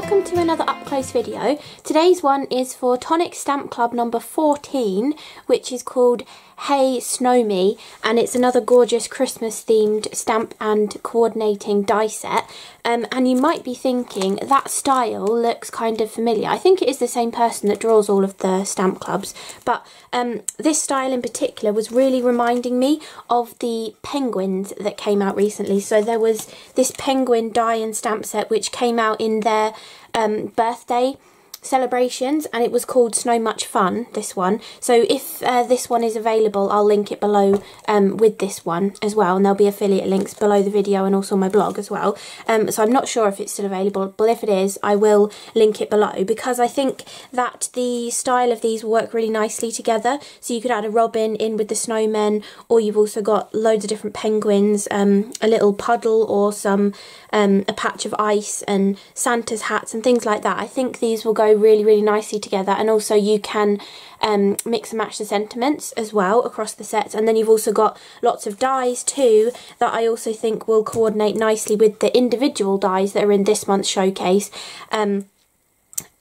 welcome to another up close video. Today's one is for Tonic Stamp Club number 14 which is called Hey Snowmie and it's another gorgeous Christmas themed stamp and coordinating die set um, and you might be thinking that style looks kind of familiar. I think it is the same person that draws all of the stamp clubs but um, this style in particular was really reminding me of the penguins that came out recently. So there was this penguin die and stamp set which came out in their um, birthday celebrations and it was called Snow Much Fun, this one. So if uh, this one is available, I'll link it below um, with this one as well and there'll be affiliate links below the video and also my blog as well. Um, so I'm not sure if it's still available, but if it is, I will link it below because I think that the style of these will work really nicely together. So you could add a robin in with the snowmen or you've also got loads of different penguins, um, a little puddle or some um, a patch of ice and Santa's hats and things like that. I think these will go really, really nicely together. And also you can um, mix and match the sentiments as well across the sets. And then you've also got lots of dies too that I also think will coordinate nicely with the individual dies that are in this month's showcase. Um,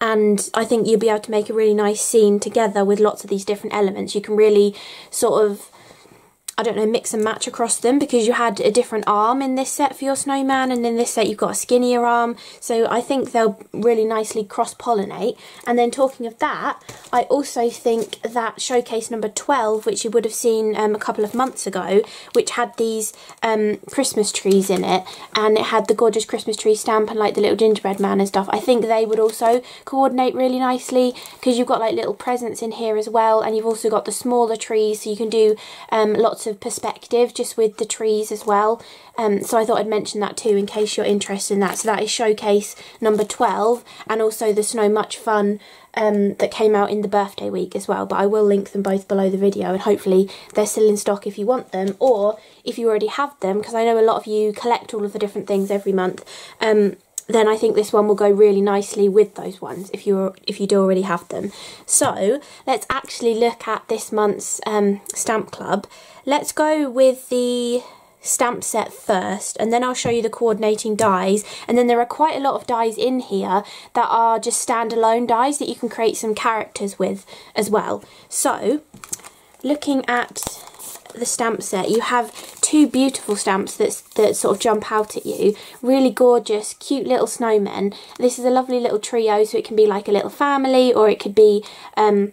and I think you'll be able to make a really nice scene together with lots of these different elements. You can really sort of I don't know, mix and match across them because you had a different arm in this set for your snowman and in this set you've got a skinnier arm. So I think they'll really nicely cross-pollinate. And then talking of that, I also think that showcase number 12, which you would have seen um, a couple of months ago, which had these um, Christmas trees in it and it had the gorgeous Christmas tree stamp and like the little gingerbread man and stuff. I think they would also coordinate really nicely because you've got like little presents in here as well and you've also got the smaller trees so you can do um, lots of perspective just with the trees as well. Um, so I thought I'd mention that too in case you're interested in that. So that is showcase number 12 and also the Snow Much Fun um, that came out in the birthday week as well. But I will link them both below the video and hopefully they're still in stock if you want them or if you already have them because I know a lot of you collect all of the different things every month. Um, then I think this one will go really nicely with those ones if you if you do already have them. So let's actually look at this month's um, stamp club. Let's go with the stamp set first and then I'll show you the coordinating dies and then there are quite a lot of dies in here that are just standalone dies that you can create some characters with as well. So looking at the stamp set you have two beautiful stamps that, that sort of jump out at you. Really gorgeous, cute little snowmen. This is a lovely little trio, so it can be like a little family or it could be um,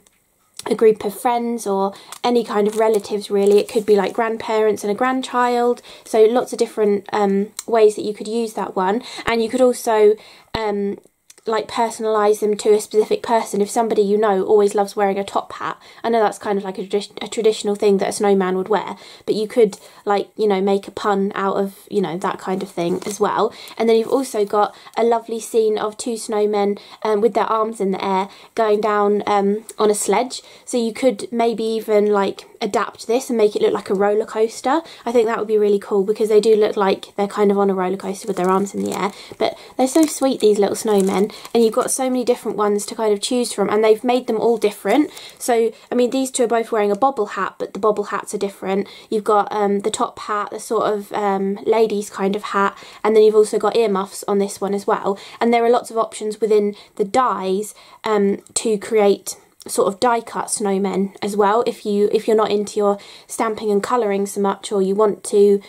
a group of friends or any kind of relatives really. It could be like grandparents and a grandchild. So lots of different um, ways that you could use that one. And you could also um, like personalize them to a specific person. If somebody you know always loves wearing a top hat i know that's kind of like a, a, traditional thing that a snowman would wear but you could like you know make a pun out of you know that kind of thing as well. And then you've also got a lovely scene of two snowmen um, with their arms in the air going down um, on a sledge. So you could maybe even like adapt this and make it look like a roller coaster. I think that would be really cool because they do look like they're kind of on a roller coaster with their arms in the air. But they're so sweet these little snowmen and you've got so many different ones to kind of choose from and they've made them all different. So I mean these two are both wearing a bobble hat but the bobble hats are different. You've got um, the top hat the sort of um, ladies kind of hat and then you've also got earmuffs on this one as well. And there are lots of options within the dies um, to create sort of die cut snowmen as well if you if you're not into your stamping and colouring so much or you want to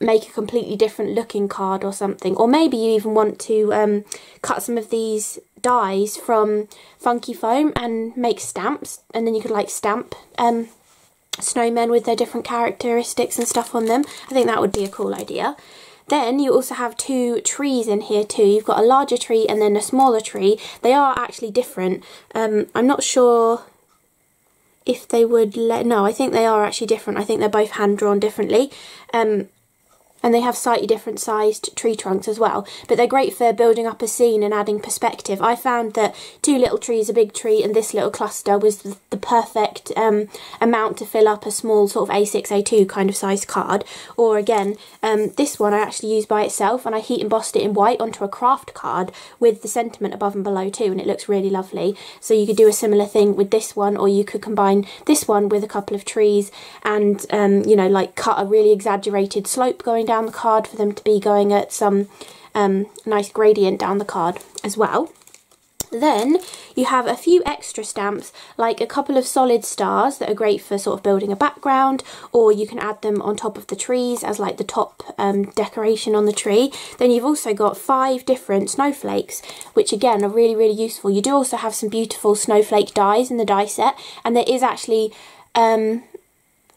make a completely different looking card or something. Or maybe you even want to um, cut some of these dies from Funky Foam and make stamps. And then you could like stamp um, snowmen with their different characteristics and stuff on them. I think that would be a cool idea. Then you also have two trees in here too. You've got a larger tree and then a smaller tree. They are actually different. Um, I'm not sure if they would let... No, I think they are actually different. I think they're both hand-drawn differently. Um, and they have slightly different sized tree trunks as well but they're great for building up a scene and adding perspective. I found that two little trees a big tree and this little cluster was the perfect um, amount to fill up a small sort of A6 A2 kind of size card. Or again um, this one I actually used by itself and I heat embossed it in white onto a kraft card with the sentiment above and below too and it looks really lovely. So you could do a similar thing with this one or you could combine this one with a couple of trees and um, you know like cut a really exaggerated slope going down the card for them to be going at some um, nice gradient down the card as well. Then you have a few extra stamps, like a couple of solid stars that are great for sort of building a background, or you can add them on top of the trees as like the top um, decoration on the tree. Then you've also got five different snowflakes, which again are really, really useful. You do also have some beautiful snowflake dies in the die set, and there is actually um,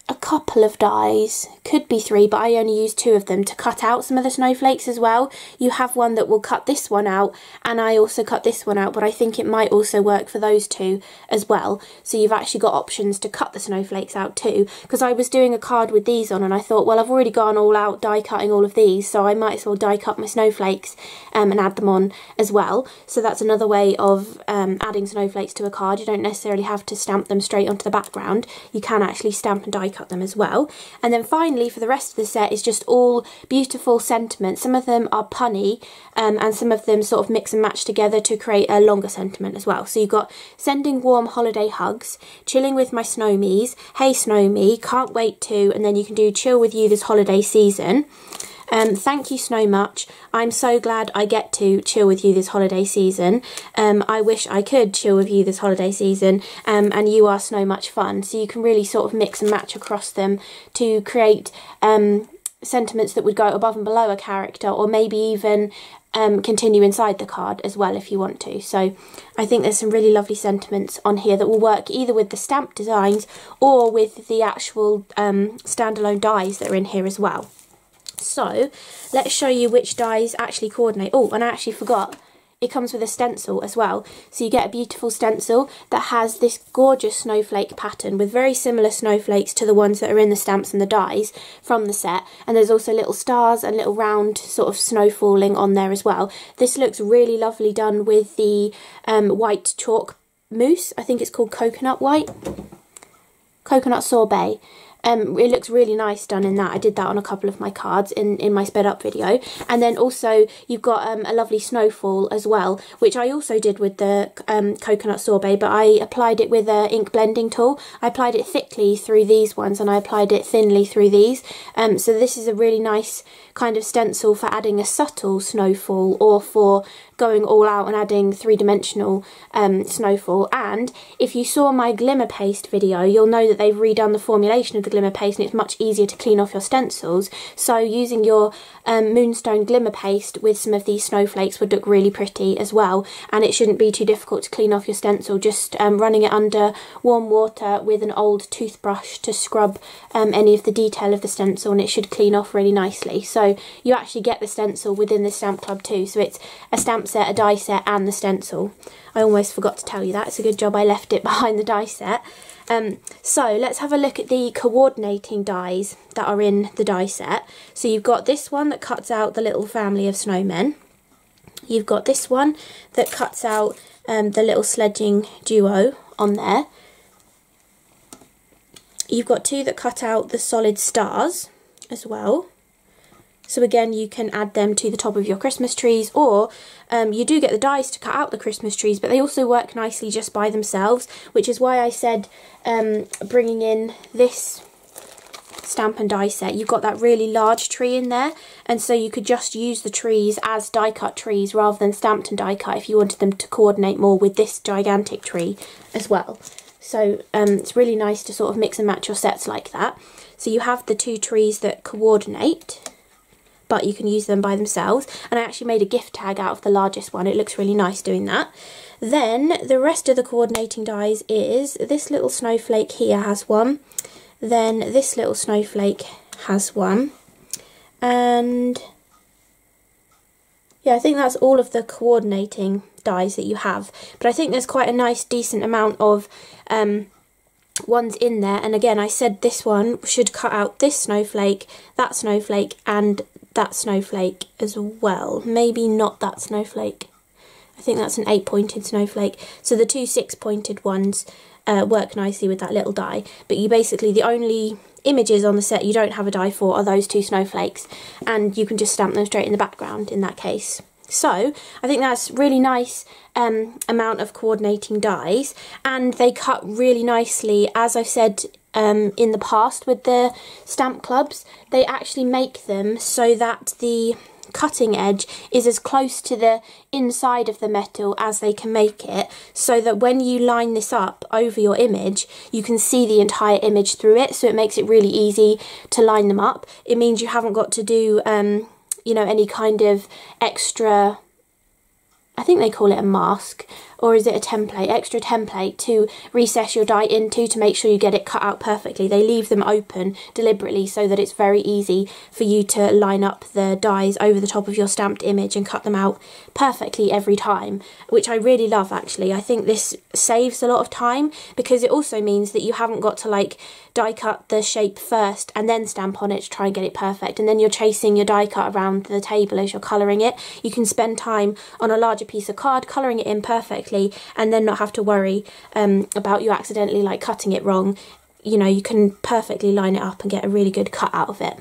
a couple of dies, could be three, but I only used two of them to cut out some of the snowflakes as well. You have one that will cut this one out, and I also cut this one out, but I think it might also work for those two as well. So you've actually got options to cut the snowflakes out too, because I was doing a card with these on, and I thought, well, I've already gone all out die cutting all of these, so I might as well die cut my snowflakes um, and add them on as well. So that's another way of um, adding snowflakes to a card. You don't necessarily have to stamp them straight onto the background. You can actually stamp and die cut them as well. And then finally for the rest of the set is just all beautiful sentiments. Some of them are punny um, and some of them sort of mix and match together to create a longer sentiment as well. So you've got sending warm holiday hugs, chilling with my snowmies, hey snowmie, can't wait to, and then you can do chill with you this holiday season. Um, thank you so much. I'm so glad I get to chill with you this holiday season. Um, I wish I could chill with you this holiday season, um, and you are so much fun. So you can really sort of mix and match across them to create um, sentiments that would go above and below a character, or maybe even um, continue inside the card as well if you want to. So I think there's some really lovely sentiments on here that will work either with the stamp designs or with the actual um, standalone dies that are in here as well. So let's show you which dies actually coordinate. Oh, and I actually forgot, it comes with a stencil as well. So you get a beautiful stencil that has this gorgeous snowflake pattern with very similar snowflakes to the ones that are in the stamps and the dies from the set. And there's also little stars and little round sort of snow falling on there as well. This looks really lovely done with the um, white chalk mousse. I think it's called coconut white. Coconut sorbet. Um, it looks really nice done in that. I did that on a couple of my cards in, in my sped up video. And then also you've got um, a lovely snowfall as well, which I also did with the um, coconut sorbet, but I applied it with an ink blending tool. I applied it thickly through these ones and I applied it thinly through these. Um, so this is a really nice kind of stencil for adding a subtle snowfall or for going all out and adding three-dimensional um, snowfall. And if you saw my glimmer paste video, you'll know that they've redone the formulation of the glimmer paste and it's much easier to clean off your stencils. So using your um, Moonstone glimmer paste with some of these snowflakes would look really pretty as well. And it shouldn't be too difficult to clean off your stencil, just um, running it under warm water with an old toothbrush to scrub um, any of the detail of the stencil and it should clean off really nicely. So you actually get the stencil within the Stamp Club too. So it's a stamp set, a die set and the stencil. I almost forgot to tell you that. It's a good job I left it behind the die set. Um, so let's have a look at the coordinating dies that are in the die set. So you've got this one that cuts out the little family of snowmen. You've got this one that cuts out um, the little sledging duo on there. You've got two that cut out the solid stars as well. So again, you can add them to the top of your Christmas trees or um, you do get the dies to cut out the Christmas trees, but they also work nicely just by themselves, which is why I said um, bringing in this stamp and die set, you've got that really large tree in there, and so you could just use the trees as die cut trees rather than stamped and die cut if you wanted them to coordinate more with this gigantic tree as well. So um, it's really nice to sort of mix and match your sets like that. So you have the two trees that coordinate but you can use them by themselves. And I actually made a gift tag out of the largest one. It looks really nice doing that. Then the rest of the coordinating dies is this little snowflake here has one. Then this little snowflake has one. And yeah, I think that's all of the coordinating dies that you have. But I think there's quite a nice decent amount of um, ones in there. And again, I said this one should cut out this snowflake, that snowflake, and that snowflake as well. Maybe not that snowflake. I think that's an eight pointed snowflake. So the two six pointed ones uh, work nicely with that little die. But you basically, the only images on the set you don't have a die for are those two snowflakes. And you can just stamp them straight in the background in that case. So I think that's really nice um, amount of coordinating dies and they cut really nicely as I've said um, in the past with the stamp clubs, they actually make them so that the cutting edge is as close to the inside of the metal as they can make it so that when you line this up over your image you can see the entire image through it so it makes it really easy to line them up. It means you haven't got to do um, you know any kind of extra I think they call it a mask or is it a template, extra template to recess your die into to make sure you get it cut out perfectly. They leave them open deliberately so that it's very easy for you to line up the dies over the top of your stamped image and cut them out perfectly every time, which I really love actually. I think this saves a lot of time because it also means that you haven't got to like die cut the shape first and then stamp on it to try and get it perfect and then you're chasing your die cut around the table as you're colouring it. You can spend time on a larger piece of card colouring it in perfectly and then not have to worry um, about you accidentally like cutting it wrong. You know, you can perfectly line it up and get a really good cut out of it.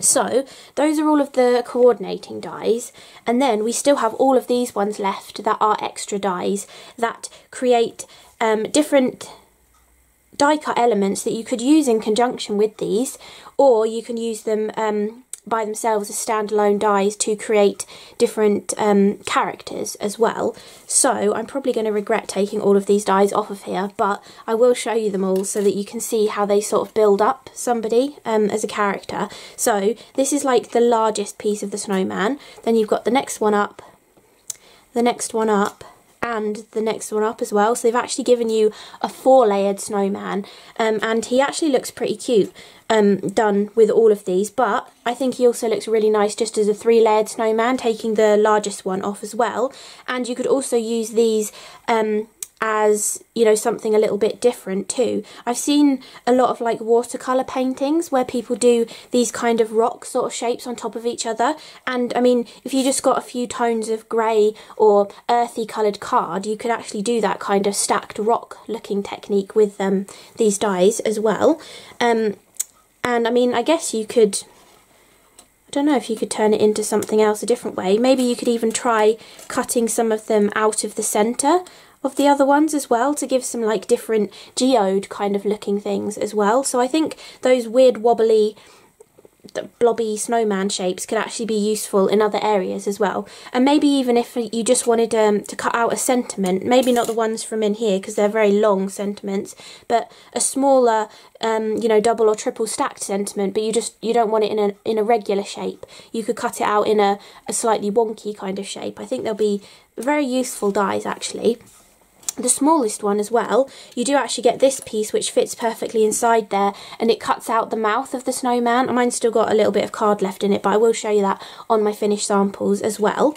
So those are all of the coordinating dies and then we still have all of these ones left that are extra dies that create um, different die cut elements that you could use in conjunction with these or you can use them um, by themselves as standalone dies to create different um, characters as well. So I'm probably going to regret taking all of these dies off of here, but I will show you them all so that you can see how they sort of build up somebody um, as a character. So this is like the largest piece of the snowman. Then you've got the next one up, the next one up, and the next one up as well. So they've actually given you a four layered snowman um, and he actually looks pretty cute um, done with all of these, but I think he also looks really nice just as a three layered snowman, taking the largest one off as well. And you could also use these um, as you know something a little bit different too. I've seen a lot of like watercolor paintings where people do these kind of rock sort of shapes on top of each other and I mean if you just got a few tones of grey or earthy coloured card you could actually do that kind of stacked rock looking technique with um, these dies as well. Um, and I mean, I guess you could, I don't know if you could turn it into something else a different way. Maybe you could even try cutting some of them out of the centre of the other ones as well to give some like different geode kind of looking things as well. So I think those weird wobbly blobby snowman shapes could actually be useful in other areas as well. And maybe even if you just wanted um, to cut out a sentiment, maybe not the ones from in here because they're very long sentiments, but a smaller, um, you know, double or triple stacked sentiment, but you just you don't want it in a in a regular shape. You could cut it out in a, a slightly wonky kind of shape. I think they'll be very useful dies actually the smallest one as well, you do actually get this piece which fits perfectly inside there and it cuts out the mouth of the snowman. Mine's still got a little bit of card left in it but I will show you that on my finished samples as well.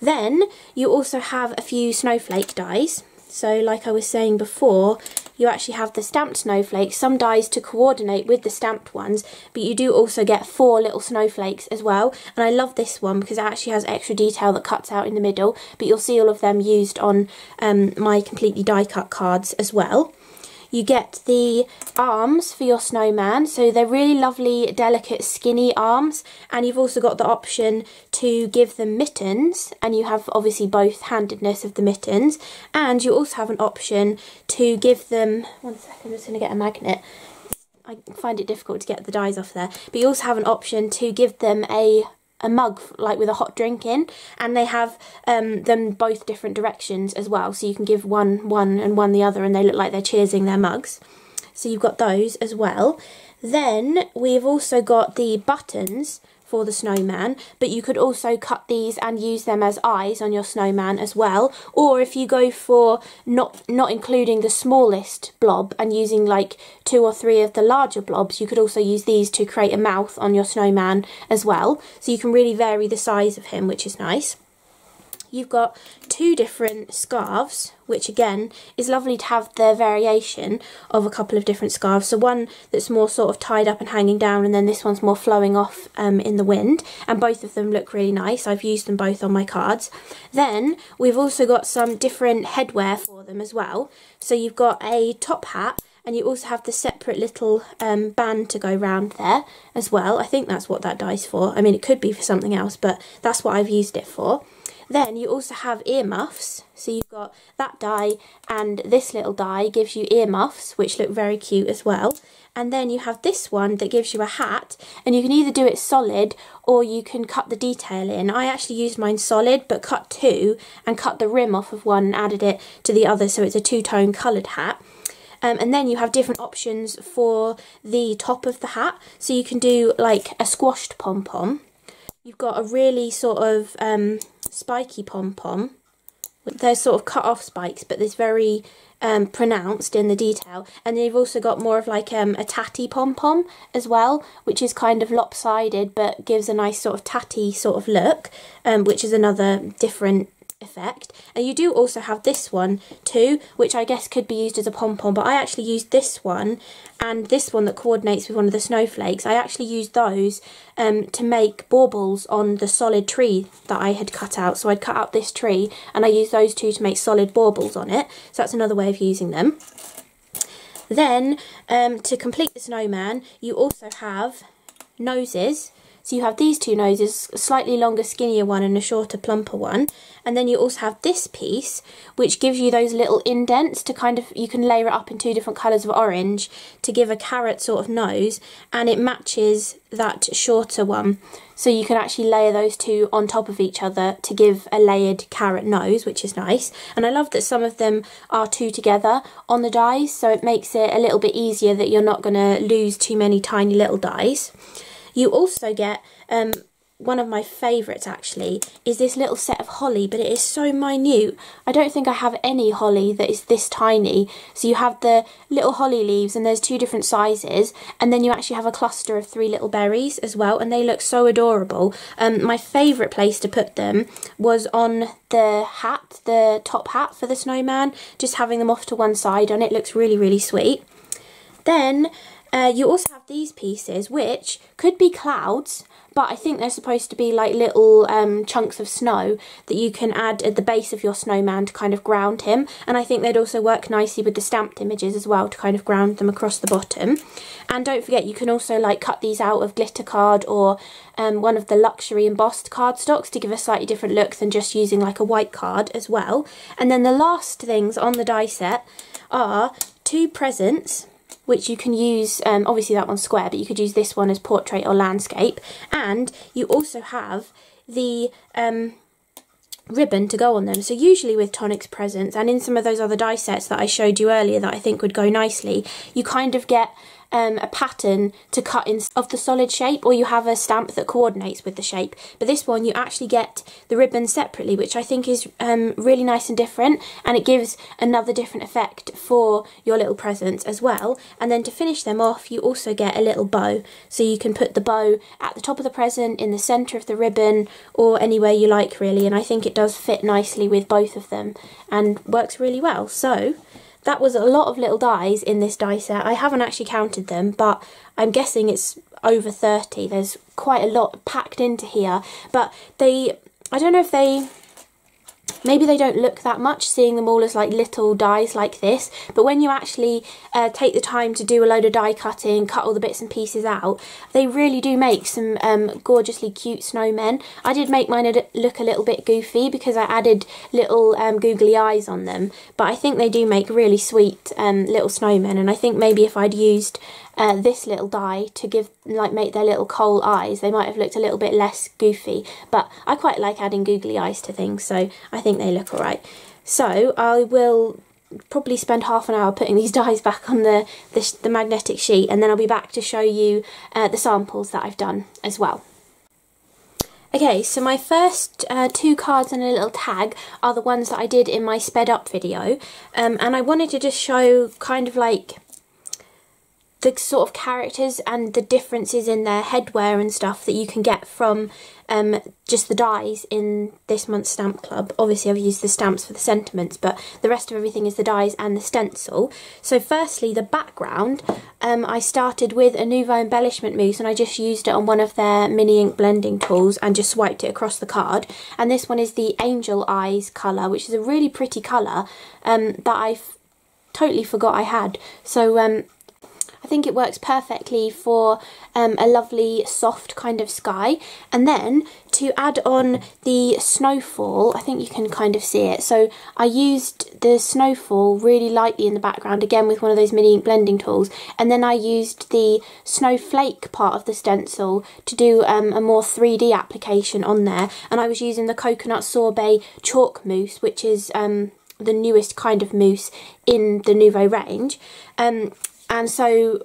Then you also have a few snowflake dies. So like I was saying before, you actually have the stamped snowflakes, some dies to coordinate with the stamped ones, but you do also get four little snowflakes as well. And I love this one because it actually has extra detail that cuts out in the middle, but you'll see all of them used on um, my completely die cut cards as well. You get the arms for your snowman, so they're really lovely, delicate, skinny arms, and you've also got the option to give them mittens, and you have obviously both handedness of the mittens, and you also have an option to give them, one second, I'm just going to get a magnet, I find it difficult to get the dies off there, but you also have an option to give them a a mug like with a hot drink in and they have um, them both different directions as well. So you can give one one and one the other and they look like they're cheersing their mugs. So you've got those as well. Then we've also got the buttons for the snowman, but you could also cut these and use them as eyes on your snowman as well. Or if you go for not, not including the smallest blob and using like two or three of the larger blobs, you could also use these to create a mouth on your snowman as well. So you can really vary the size of him, which is nice you've got two different scarves, which again is lovely to have the variation of a couple of different scarves. So one that's more sort of tied up and hanging down, and then this one's more flowing off um, in the wind, and both of them look really nice. I've used them both on my cards. Then we've also got some different headwear for them as well. So you've got a top hat and you also have the separate little um, band to go round there as well. I think that's what that die's for. I mean, it could be for something else, but that's what I've used it for. Then you also have earmuffs. So you've got that die and this little die gives you earmuffs, which look very cute as well. And then you have this one that gives you a hat and you can either do it solid or you can cut the detail in. I actually used mine solid but cut two and cut the rim off of one and added it to the other so it's a two-tone coloured hat. Um, and then you have different options for the top of the hat. So you can do like a squashed pom-pom. You've got a really sort of um, spiky pom-pom. They're sort of cut off spikes, but there's very um, pronounced in the detail. And then you've also got more of like um, a tatty pom-pom as well, which is kind of lopsided but gives a nice sort of tatty sort of look, um, which is another different effect. And you do also have this one too, which I guess could be used as a pom-pom, but I actually used this one and this one that coordinates with one of the snowflakes. I actually used those um, to make baubles on the solid tree that I had cut out. So I'd cut out this tree and I used those two to make solid baubles on it. So that's another way of using them. Then, um, to complete the snowman, you also have noses so you have these two noses, a slightly longer, skinnier one and a shorter, plumper one. And then you also have this piece, which gives you those little indents to kind of, you can layer it up in two different colours of orange to give a carrot sort of nose. And it matches that shorter one. So you can actually layer those two on top of each other to give a layered carrot nose, which is nice. And I love that some of them are two together on the dies, so it makes it a little bit easier that you're not going to lose too many tiny little dies. You also get um, one of my favourites actually is this little set of holly but it is so minute. I don't think I have any holly that is this tiny. So you have the little holly leaves and there's two different sizes and then you actually have a cluster of three little berries as well and they look so adorable. Um, my favourite place to put them was on the hat the top hat for the snowman just having them off to one side and it looks really really sweet. Then uh, you also have these pieces, which could be clouds, but I think they're supposed to be like little um, chunks of snow that you can add at the base of your snowman to kind of ground him. And I think they'd also work nicely with the stamped images as well to kind of ground them across the bottom. And don't forget, you can also like cut these out of glitter card or um, one of the luxury embossed cardstocks to give a slightly different look than just using like a white card as well. And then the last things on the die set are two presents which you can use, um, obviously that one's square, but you could use this one as portrait or landscape. And you also have the um, ribbon to go on them. So usually with Tonic's presents and in some of those other die sets that I showed you earlier that I think would go nicely, you kind of get um, a pattern to cut in of the solid shape or you have a stamp that coordinates with the shape. But this one you actually get the ribbon separately which I think is um, really nice and different and it gives another different effect for your little presents as well. And then to finish them off you also get a little bow. So you can put the bow at the top of the present, in the centre of the ribbon or anywhere you like really and I think it does fit nicely with both of them and works really well. So that was a lot of little dies in this die set. I haven't actually counted them, but I'm guessing it's over 30. There's quite a lot packed into here, but they, I don't know if they Maybe they don't look that much, seeing them all as like little dies like this, but when you actually uh, take the time to do a load of die cutting, cut all the bits and pieces out, they really do make some um, gorgeously cute snowmen. I did make mine look a little bit goofy because I added little um, googly eyes on them, but I think they do make really sweet um, little snowmen, and I think maybe if I'd used uh, this little die to give like make their little coal eyes they might have looked a little bit less goofy but I quite like adding googly eyes to things so I think they look alright so I will probably spend half an hour putting these dies back on the, the, the magnetic sheet and then I'll be back to show you uh, the samples that I've done as well. Okay, so my first uh, two cards and a little tag are the ones that I did in my sped up video um, and I wanted to just show kind of like the sort of characters and the differences in their headwear and stuff that you can get from um, just the dies in this month's stamp club. Obviously I've used the stamps for the sentiments but the rest of everything is the dies and the stencil. So firstly the background, um, I started with a Nuvo embellishment mousse and I just used it on one of their mini ink blending tools and just swiped it across the card. And this one is the Angel Eyes colour which is a really pretty colour um, that I totally forgot I had. So um, I think it works perfectly for um, a lovely soft kind of sky. And then to add on the snowfall, I think you can kind of see it. So I used the snowfall really lightly in the background, again with one of those mini ink blending tools. And then I used the snowflake part of the stencil to do um, a more 3D application on there. And I was using the coconut sorbet chalk mousse, which is um, the newest kind of mousse in the Nuvo range. Um, and so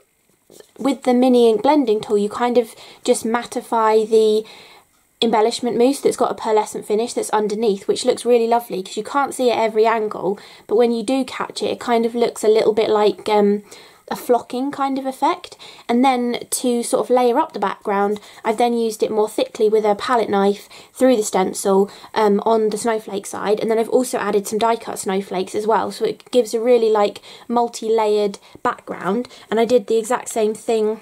with the mini ink blending tool, you kind of just mattify the embellishment mousse that's got a pearlescent finish that's underneath, which looks really lovely because you can't see it every angle. But when you do catch it, it kind of looks a little bit like um, a flocking kind of effect. And then to sort of layer up the background, I've then used it more thickly with a palette knife through the stencil um, on the snowflake side. And then I've also added some die cut snowflakes as well. So it gives a really like multi-layered background. And I did the exact same thing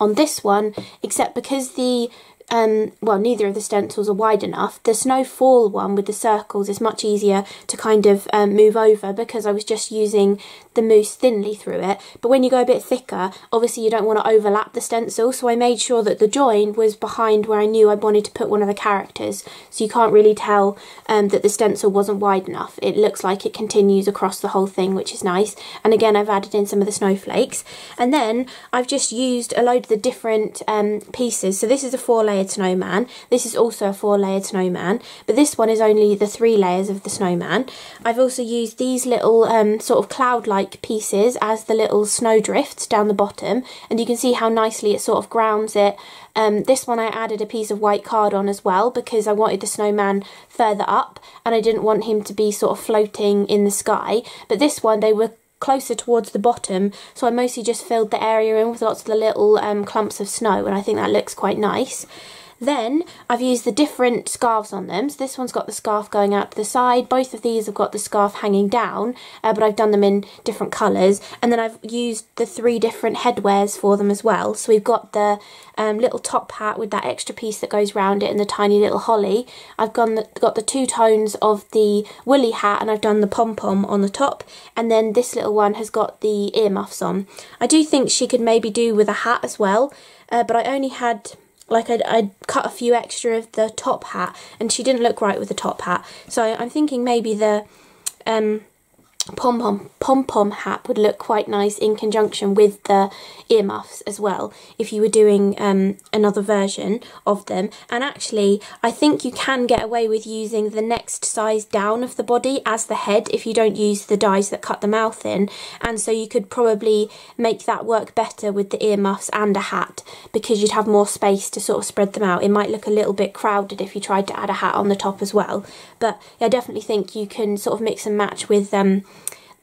on this one, except because the um, well, neither of the stencils are wide enough. The snowfall one with the circles is much easier to kind of um, move over because I was just using the mousse thinly through it. But when you go a bit thicker, obviously you don't want to overlap the stencil, so I made sure that the join was behind where I knew I wanted to put one of the characters, so you can't really tell um, that the stencil wasn't wide enough. It looks like it continues across the whole thing, which is nice. And again, I've added in some of the snowflakes. And then I've just used a load of the different um, pieces. So this is a four layered snowman. This is also a four layered snowman, but this one is only the three layers of the snowman. I've also used these little um, sort of cloud-like pieces as the little snow drifts down the bottom, and you can see how nicely it sort of grounds it um, this one I added a piece of white card on as well because I wanted the snowman further up and I didn't want him to be sort of floating in the sky. But this one they were closer towards the bottom so I mostly just filled the area in with lots of the little um, clumps of snow and I think that looks quite nice. Then I've used the different scarves on them. So this one's got the scarf going out to the side. Both of these have got the scarf hanging down, uh, but I've done them in different colours. And then I've used the three different headwears for them as well. So we've got the um, little top hat with that extra piece that goes round it and the tiny little holly. I've gone the, got the two tones of the woolly hat and I've done the pom-pom on the top. And then this little one has got the earmuffs on. I do think she could maybe do with a hat as well, uh, but I only had like I'd, I'd cut a few extra of the top hat and she didn't look right with the top hat. So I'm thinking maybe the um, pom pom pom pom hat would look quite nice in conjunction with the earmuffs as well if you were doing um, another version of them. And actually I think you can get away with using the next size down of the body as the head if you don't use the dies that cut the mouth in. And so you could probably make that work better with the earmuffs and a hat because you'd have more space to sort of spread them out. It might look a little bit crowded if you tried to add a hat on the top as well. But I definitely think you can sort of mix and match with um,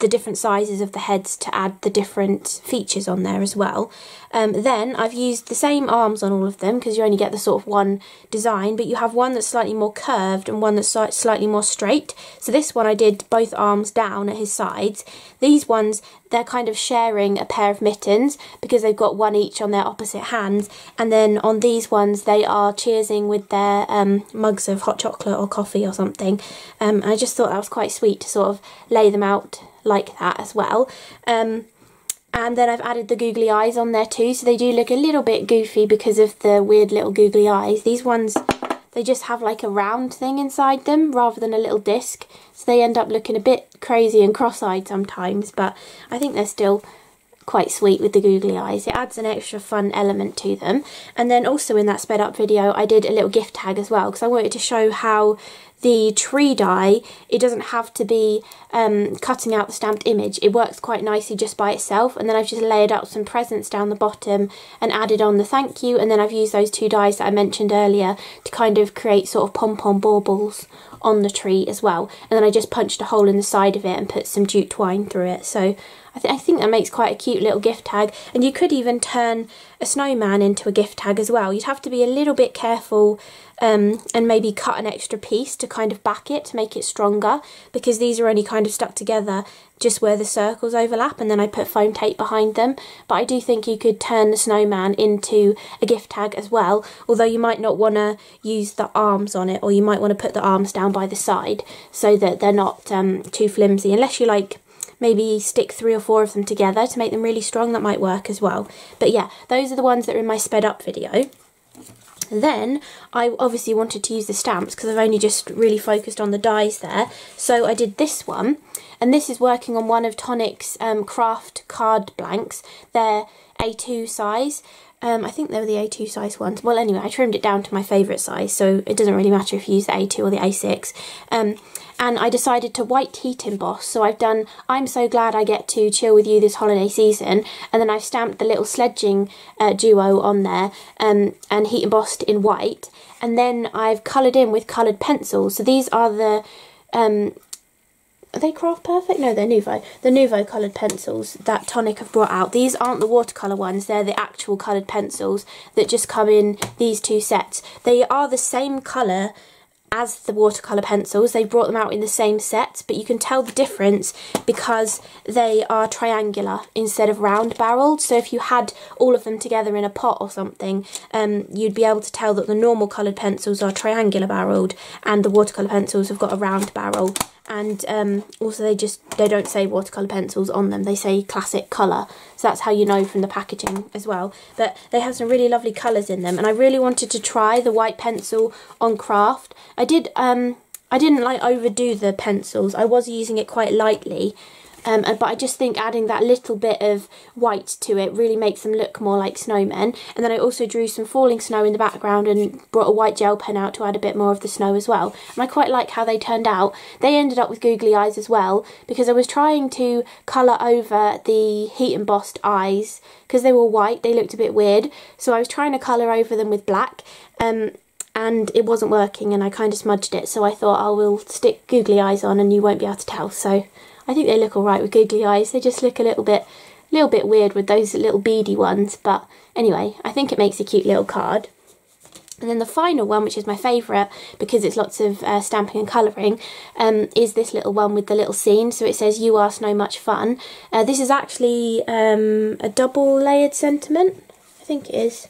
the different sizes of the heads to add the different features on there as well. Um, then I've used the same arms on all of them because you only get the sort of one design, but you have one that's slightly more curved and one that's slightly more straight. So this one I did both arms down at his sides. These ones, they're kind of sharing a pair of mittens because they've got one each on their opposite hands. And then on these ones, they are cheersing with their um, mugs of hot chocolate or coffee or something. Um, I just thought that was quite sweet to sort of lay them out like that as well. Um, and then I've added the googly eyes on there too, so they do look a little bit goofy because of the weird little googly eyes. These ones, they just have like a round thing inside them rather than a little disc, so they end up looking a bit crazy and cross-eyed sometimes, but I think they're still quite sweet with the googly eyes. It adds an extra fun element to them. And then also in that sped up video, I did a little gift tag as well because I wanted to show how the tree die, it doesn't have to be um, cutting out the stamped image. It works quite nicely just by itself. And then I've just layered out some presents down the bottom and added on the thank you. And then I've used those two dies that I mentioned earlier to kind of create sort of pom-pom baubles on the tree as well. And then I just punched a hole in the side of it and put some jute twine through it. So I, th I think that makes quite a cute little gift tag. And you could even turn a snowman into a gift tag as well. You'd have to be a little bit careful um, and maybe cut an extra piece to kind of back it to make it stronger because these are only kind of stuck together just where the circles overlap and then I put foam tape behind them but I do think you could turn the snowman into a gift tag as well although you might not want to use the arms on it or you might want to put the arms down by the side so that they're not um, too flimsy unless you like maybe stick three or four of them together to make them really strong. That might work as well. But yeah, those are the ones that are in my sped up video. Then I obviously wanted to use the stamps because I've only just really focused on the dies there. So I did this one and this is working on one of Tonic's um, kraft card blanks. They're A2 size. Um, I think they were the A2 size ones. Well, anyway, I trimmed it down to my favourite size, so it doesn't really matter if you use the A2 or the A6. Um, and I decided to white heat emboss. So I've done I'm so glad I get to chill with you this holiday season, and then I've stamped the little sledging uh, duo on there um, and heat embossed in white. And then I've coloured in with coloured pencils. So these are the um, are they Craft Perfect? No, they're Nuvo. The Nuvo coloured pencils that Tonic have brought out. These aren't the watercolour ones, they're the actual coloured pencils that just come in these two sets. They are the same colour as the watercolour pencils. They brought them out in the same set, but you can tell the difference because they are triangular instead of round barreled. So if you had all of them together in a pot or something, um, you'd be able to tell that the normal coloured pencils are triangular barreled and the watercolour pencils have got a round barrel and um, also they just they don't say watercolor pencils on them they say classic color so that's how you know from the packaging as well. But they have some really lovely colors in them and I really wanted to try the white pencil on kraft. I did um I didn't like overdo the pencils I was using it quite lightly um, but I just think adding that little bit of white to it really makes them look more like snowmen. And then I also drew some falling snow in the background and brought a white gel pen out to add a bit more of the snow as well. And I quite like how they turned out. They ended up with googly eyes as well because I was trying to colour over the heat embossed eyes because they were white, they looked a bit weird. So I was trying to colour over them with black. Um, and it wasn't working and I kind of smudged it so I thought I will stick googly eyes on and you won't be able to tell so I think they look alright with googly eyes. They just look a little bit, little bit weird with those little beady ones. But anyway, I think it makes a cute little card. And then the final one, which is my favourite because it's lots of uh, stamping and colouring, um, is this little one with the little scene. So it says, you are so much fun. Uh, this is actually um, a double layered sentiment. I think it is.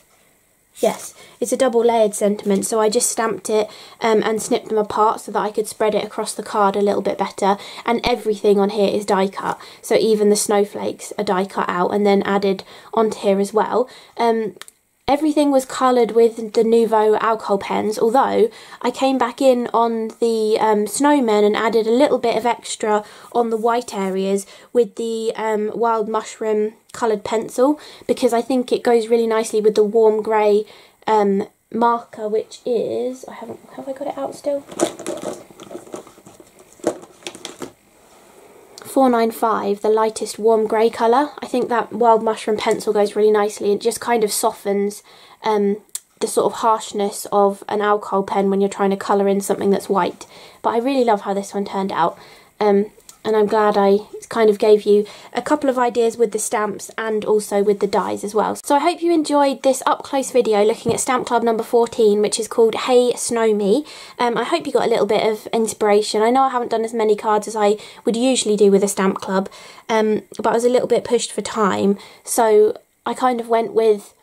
Yes, it's a double layered sentiment, so I just stamped it um, and snipped them apart so that I could spread it across the card a little bit better. And everything on here is die cut, so even the snowflakes are die cut out and then added onto here as well. Um, Everything was coloured with the Nuvo alcohol pens, although I came back in on the um, snowmen and added a little bit of extra on the white areas with the um, wild mushroom coloured pencil because I think it goes really nicely with the warm grey um, marker, which is, I haven't, have I got it out still? 495, the lightest warm grey colour. I think that wild mushroom pencil goes really nicely. It just kind of softens um, the sort of harshness of an alcohol pen when you're trying to colour in something that's white. But I really love how this one turned out. Um, and I'm glad I kind of gave you a couple of ideas with the stamps and also with the dies as well. So I hope you enjoyed this up close video looking at Stamp Club number 14 which is called Hey Snowmie. Um, I hope you got a little bit of inspiration. I know I haven't done as many cards as I would usually do with a Stamp Club um, but I was a little bit pushed for time so I kind of went with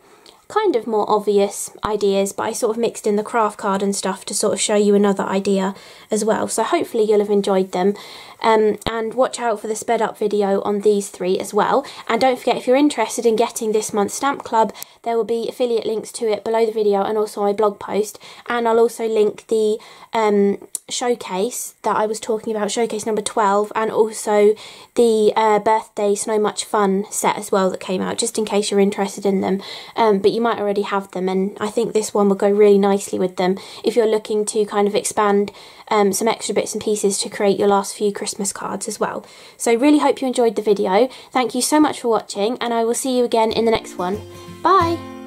kind of more obvious ideas, but I sort of mixed in the kraft card and stuff to sort of show you another idea as well. So hopefully you'll have enjoyed them. Um, and watch out for the sped up video on these three as well. And don't forget, if you're interested in getting this month's Stamp Club, there will be affiliate links to it below the video and also my blog post. And I'll also link the um, showcase that I was talking about, showcase number 12, and also the uh, birthday Snow Much Fun set as well that came out, just in case you're interested in them. Um, but you might already have them, and I think this one will go really nicely with them if you're looking to kind of expand um, some extra bits and pieces to create your last few Christmas cards as well. So really hope you enjoyed the video. Thank you so much for watching, and I will see you again in the next one. Bye!